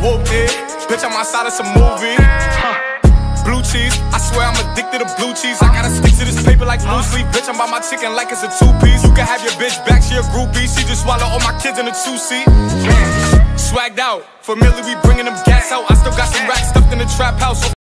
whooped it, bitch, I'm outside of some movie. Blue cheese, I swear I'm addicted to blue cheese. I gotta stick to this paper like blue sleep. Bitch, I'm by my chicken like it's a two piece. You can have your bitch back, she a groupie. She just swallow all my kids in a two seat. Swagged out, familiar, we bringing them gas out. I still got some racks stuffed in the trap house.